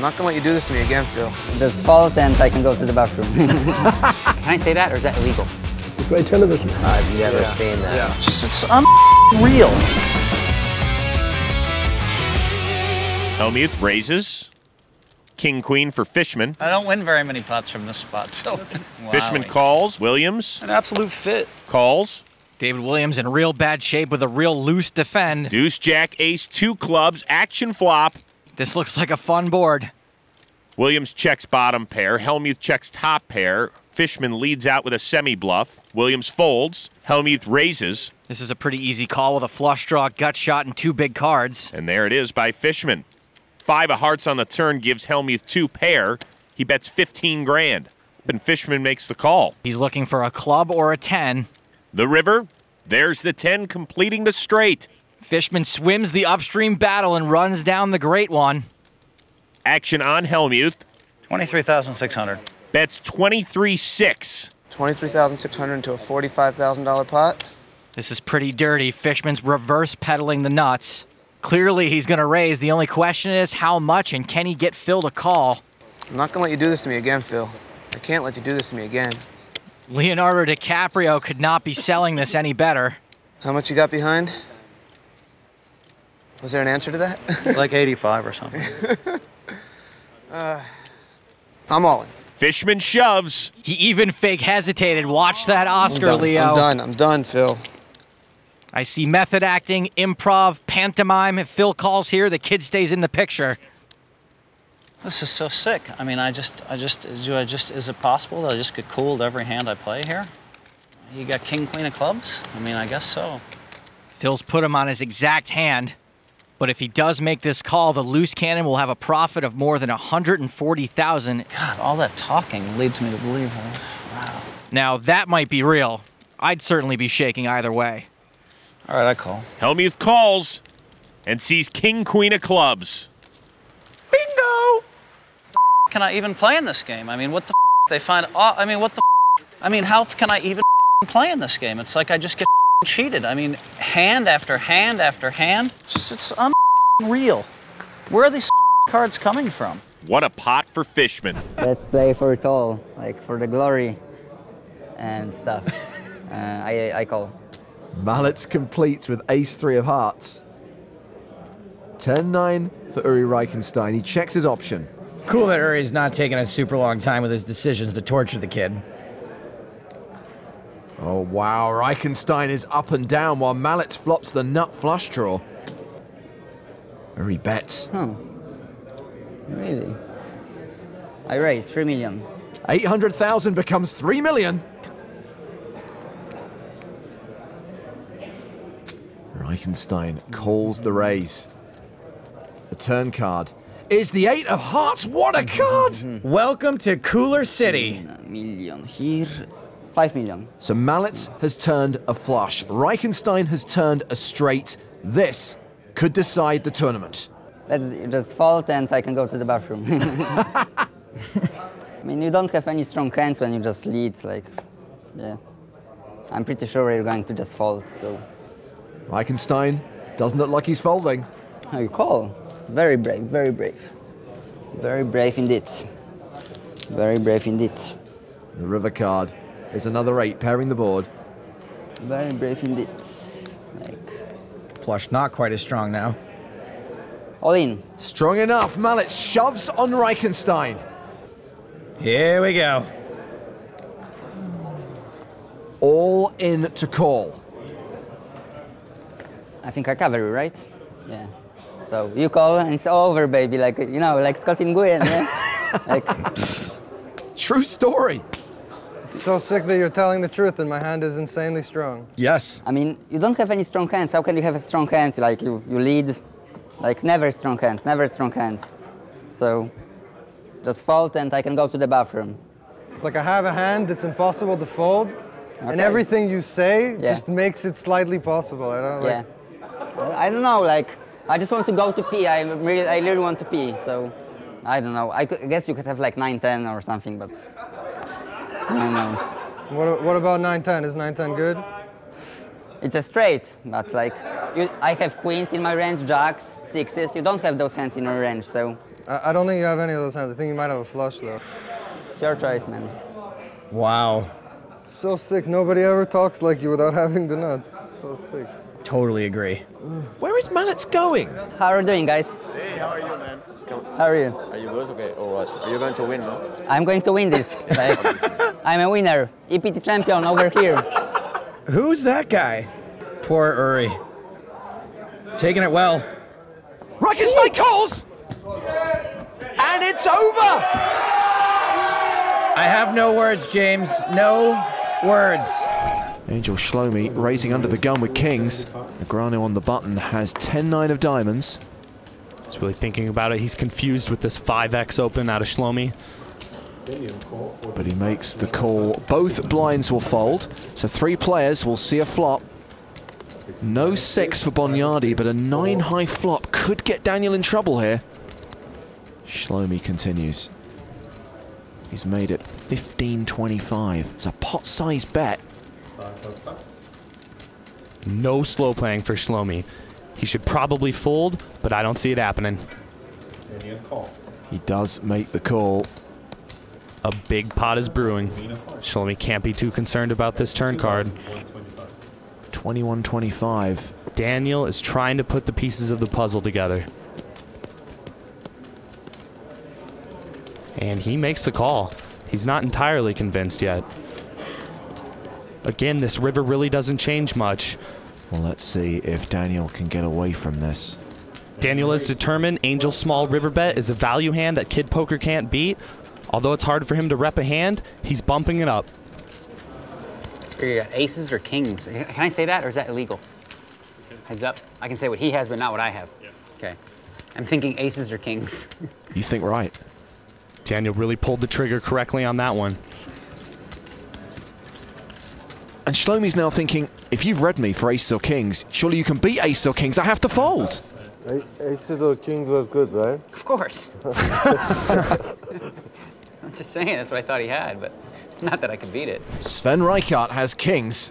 I'm not gonna let you do this to me again, Phil. Just fold and I can go to the bathroom. Can I say that or is that illegal? It's great television. I've never seen that. Yeah, It's just Real. Hellmuth raises. King Queen for Fishman. I don't win very many pots from this spot, so. Fishman calls. Williams An absolute fit. calls. David Williams in real bad shape with a real loose defend. Deuce, Jack, Ace, two clubs, action flop. This looks like a fun board. Williams checks bottom pair. Hellmuth checks top pair. Fishman leads out with a semi bluff. Williams folds. Hellmuth raises. This is a pretty easy call with a flush draw, gut shot, and two big cards. And there it is by Fishman. Five of hearts on the turn gives Hellmuth two pair. He bets 15 grand. And Fishman makes the call. He's looking for a club or a 10. The river. There's the 10 completing the straight. Fishman swims the upstream battle and runs down the great one. Action on Hellmuth. 23,600. Bets 23 6. 23600 into a $45,000 pot. This is pretty dirty. Fishman's reverse pedaling the nuts. Clearly, he's going to raise. The only question is how much and can he get Phil to call? I'm not gonna let you do this to me again, Phil. I can't let you do this to me again. Leonardo DiCaprio could not be selling this any better. How much you got behind? Was there an answer to that? like 85 or something. uh, I'm all in. Fishman shoves. He even fake hesitated. Watch that I'm Oscar. Leo. I'm done. I'm done, Phil. I see method acting, improv, pantomime. If Phil calls here, the kid stays in the picture. This is so sick. I mean, I just, I just, do I just, is it possible that I just get cooled every hand I play here? You got king, queen of clubs? I mean, I guess so. Phil's put him on his exact hand. But if he does make this call, the loose cannon will have a profit of more than 140,000. God, all that talking leads me to believe. Wow. Now that might be real. I'd certainly be shaking either way. All right, I call. Hellmuth calls and sees King Queen of clubs. Bingo! Can I even play in this game? I mean, what the they find? I mean, what the? I mean, how can I even play in this game? It's like I just get cheated. I mean, hand after hand after hand. It's just unreal. Where are these cards coming from? What a pot for Fishman. Let's play for it all, like for the glory and stuff. uh, I, I call. Malec completes with ace three of hearts. 10-9 for Uri Reichenstein. He checks his option. Cool that Uri's not taking a super long time with his decisions to torture the kid. Oh wow, Reichenstein is up and down while Malec flops the nut flush draw. Uri bets. Oh. Really? I raise 3 million. 800,000 becomes 3 million. Reichenstein calls the raise. The turn card is the Eight of Hearts. What a card! Welcome to Cooler City. A million here. 5 million. So Malec has turned a flush. Reichenstein has turned a straight. This could decide the tournament. Let's just fold and I can go to the bathroom. I mean, you don't have any strong hands when you just lead, like, yeah. I'm pretty sure you're going to just fold, so. Reichenstein doesn't look like he's folding. Oh, you call. Very brave, very brave. Very brave indeed. Very brave indeed. The river card is another eight pairing the board. Very brave indeed. Like, Flush not quite as strong now. all in. Strong enough. Malec shoves on Reichenstein. Here we go. All in to call. I think I cover you, right? Yeah. So you call and it's over, baby. Like, you know, like Scott Nguyen, yeah? like, True story. It's so sick that you're telling the truth and my hand is insanely strong. Yes. I mean, you don't have any strong hands. How can you have a strong hand? Like, you, you lead, like, never strong hand, never strong hand. So, just fold and I can go to the bathroom. It's like I have a hand that's impossible to fold, and everything you say Yeah. just makes it slightly possible. I don't like. Yeah. I don't know, like, I just want to go to pee. I really, I really want to pee, so I don't know. I, could, I guess you could have like 9, 10 or something, but I don't know. What, what about 910? Is 910 good? It's a straight, but like, you, I have queens in my range, jacks, sixes. You don't have those hands in your range, so I, I don't think you have any of those hands. I think you might have a flush though. It's your choice, man. Wow. It's so sick. Nobody ever talks like you without having the nuts. It's so sick. Totally agree. Where is Malec going? How are you doing, guys? Hey, how are you, man? How are you? Are you good? Okay, or what? Are you going to win, no? I'm going to win this. Like, I'm a winner. EPT champion over here. Who's that guy? Poor Uri. Taking it well. Reichenstein calls! And it's over! I have no words, James. No words. Angel Shlomi raising under the gun with kings. Negreanu on the button has 10-9 of diamonds. He's really thinking about it. He's confused with this 5x open out of Shlomi. But he makes the call. Both blinds will fold, so three players will see a flop. No six for Bonyardi, but a nine high flop could get Daniel in trouble here. Shlomi continues. He's made it 15-25. It's a pot-sized bet. No slow playing for Shlomi. He should probably fold, but I don't see it happening. He does make the call. A big pot is brewing. Shlomi can't be too concerned about this turn card. 21-25. Daniel is trying to put the pieces of the puzzle together. And he makes the call. He's not entirely convinced yet. Again, this river really doesn't change much. Well, let's see if Daniel can get away from this. Daniel is determined Angel Small River Bet is a value hand that Kid Poker can't beat. Although it's hard for him to rep a hand, he's bumping it up. Yeah, uh, aces or kings? Can I say that, or is that illegal? Heads up. I can say what he has, but not what I have. Okay. I'm thinking aces or kings. You think right. Daniel really pulled the trigger correctly on that one. And Shlomi's now thinking, if you've read me for aces or kings, surely you can beat aces or kings. I have to fold. Aces or kings was good, right? Of course. I'm just saying that's what I thought he had, but not that I could beat it. Sven Reichardt has kings.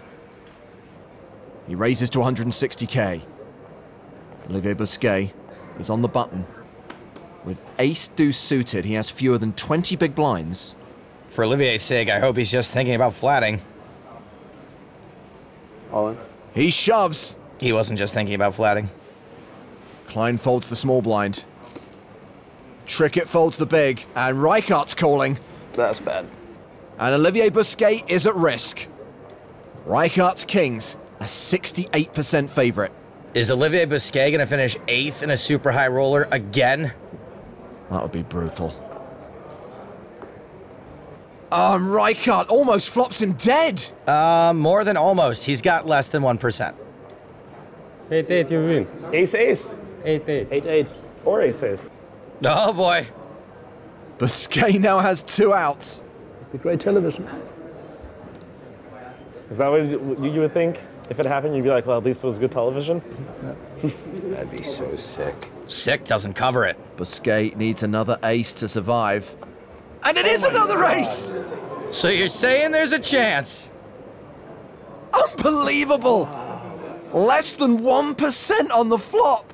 He raises to 160k. Olivier Busquet is on the button. With ace deuce suited, he has fewer than 20 big blinds. For Olivier's sake, I hope he's just thinking about flatting. All in. He shoves. He wasn't just thinking about flatting. Klein folds the small blind. Trickett folds the big, and Reichardt's calling. That's bad. And Olivier Busquet is at risk. Reichardt's kings, a 68% favorite. Is Olivier Busquet going to finish eighth in a super high roller again? That would be brutal. Um, Reichardt almost flops him dead. Uh, more than almost. He's got less than 1%. 8 8, you win. Ace ace. 8 8. 8 8. Or ace ace. Oh boy. Busquet now has two outs. The great television. Is that what you, you would think? If it happened, you'd be like, well, at least it was good television? That'd be so sick. Sick doesn't cover it. Busquet needs another ace to survive. And it is another ace! So you're saying there's a chance? Unbelievable! Less than 1% on the flop.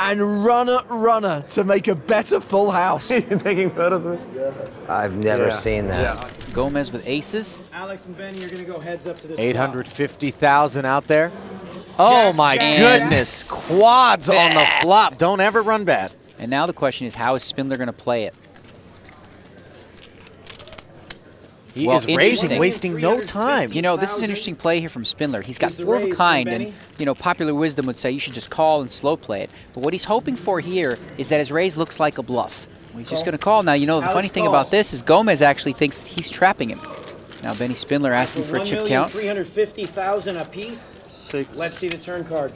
And runner, runner to make a better full house. You're taking photos of this? I've never Yeah. seen that. Yeah. Gomez with aces. Alex and Benny are going to go heads up to this. 850,000 out there. Oh my And- goodness. Quads on the flop. Don't ever run bad. And now the question is, how is Spindler going to play it? He Well, is raising, interesting. wasting no time. You know, this is an interesting play here from Spindler. He's got four of a kind, and you know, popular wisdom would say you should just call and slow play it. But what he's hoping for here is that his raise looks like a bluff. He's just going to call. Now, you know, the Alex funny thing calls. about this is Gomez actually thinks that he's trapping him. Now, Benny Spindler asking for a chip count. 350,000 apiece. Six. Let's see the turn card.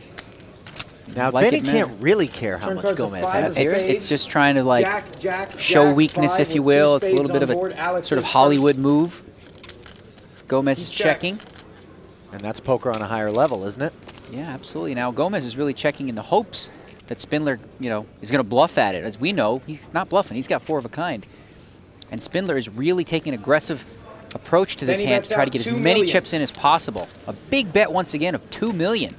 Now, Like Benny can't really care how Turn much Gomez has of It's, it's just trying to like Jack, Jack, show Jack, weakness, if you will. It's a little bit of a board. Alex sort of Hollywood first. move. Gomez He is checks. checking. And that's poker on a higher level, isn't it? Yeah, absolutely. Now Gomez is really checking in the hopes that Spindler, you know, is going to bluff at it. As we know, he's not bluffing. He's got four of a kind. And Spindler is really taking an aggressive approach to this hand to try to get as many million. chips in as possible. A big bet once again of two million.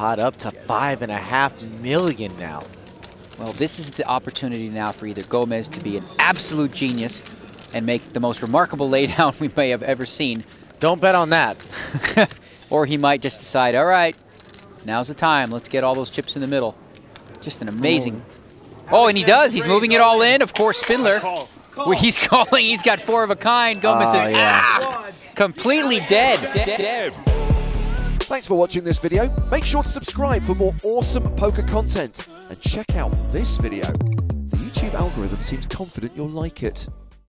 Pot up to five and a half million now. Well, this is the opportunity now for either Gomez to be an absolute genius and make the most remarkable laydown we may have ever seen. Don't bet on that. or he might just decide, all right, now's the time. Let's get all those chips in the middle. Just an amazing. Oh, and he does. He's moving it all in. Of course, Spindler. Well, he's calling. He's got four of a kind. Gomez Oh, says, yeah. ah, completely dead. dead. Thanks for watching this video. Make sure to subscribe for more awesome poker content. And check out this video. The YouTube algorithm seems confident you'll like it.